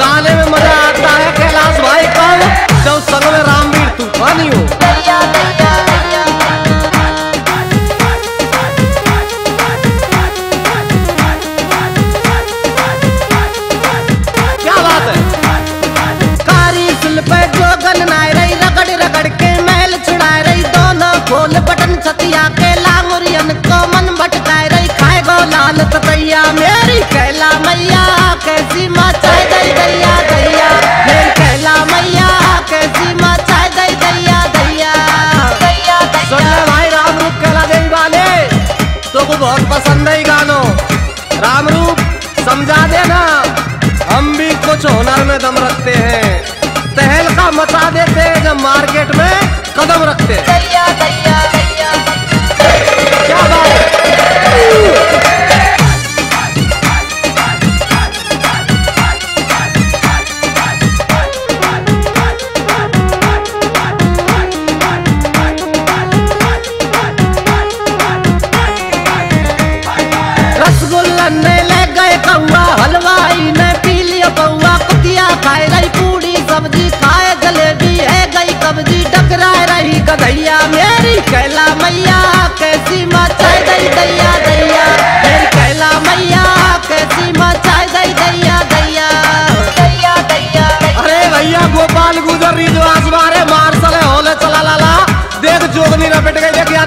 गाने में बहुत पसंद है गानो। राम रूप, समझा देना। हम भी कुछ हुनर में दम रखते हैं। तहलका मचा देते हैं जब मार्केट में कदम रखते हैं। कैला मैया, कैसी मचाई दई दैया दैया कैला मैया, कैसी मचाई दई दैया दैया दैया दैया अरे भैया, गोपाल गुजर रिजवास मारे मार्शल होले चला लाला। देख, जोगनी ना गई, देख, यहाँ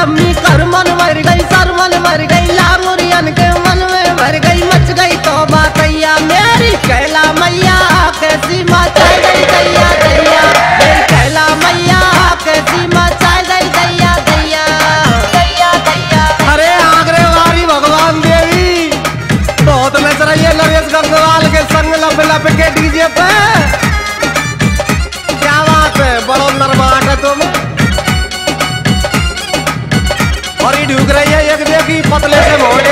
पजम्मी कर मन मर गई सर मन मर गई, लामुरियन के मन में भर गई, मच गई तो बातैया मेरी कैला मैया, कैसी मचाए गई दैया दैया कैला मैया, कैसी मचाए गई दैया दैया दैया दैया अरे आगरे वाली भगवान देवी, बहुत रही है नरेश गंगवाल के संग लब लब के डीजे पे। पतले से की